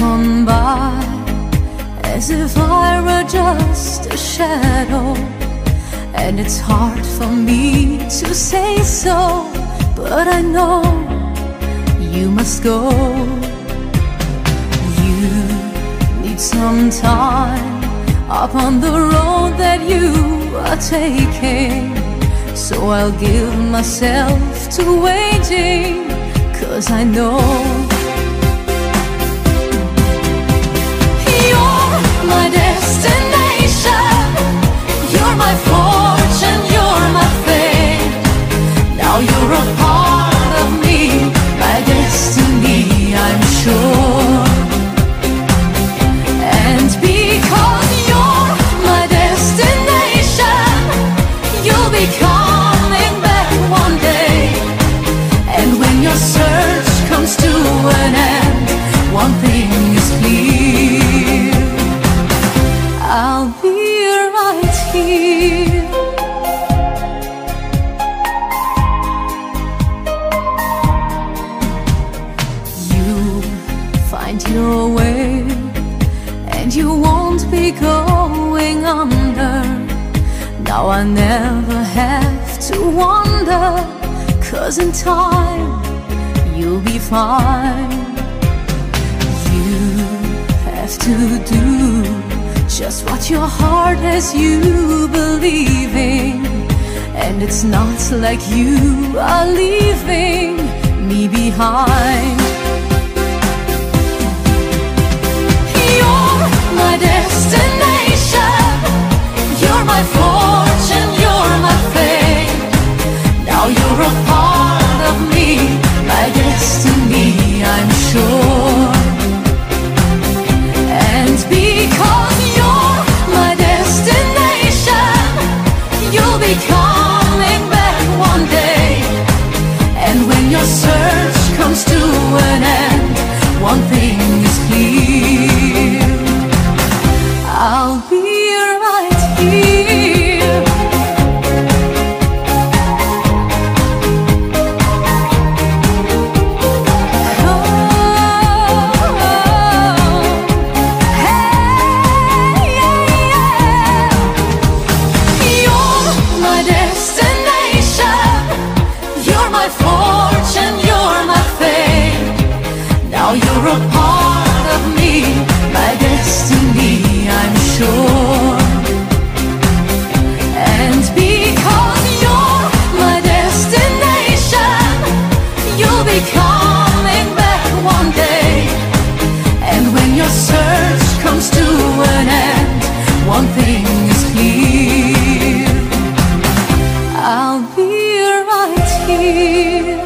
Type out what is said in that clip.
on by as if I were just a shadow. And it's hard for me to say so, but I know you must go. You need some time up on the road that you are taking. So I'll give myself to waiting, cause I know. Comes to an end, one thing is clear. I'll be right here. You find your way, and you won't be going under. Now I never have to wonder, cause in time you'll be fine. You have to do just what your heart has you believing. And it's not like you are leaving me behind. One day, and when your search comes to an end, one thing here.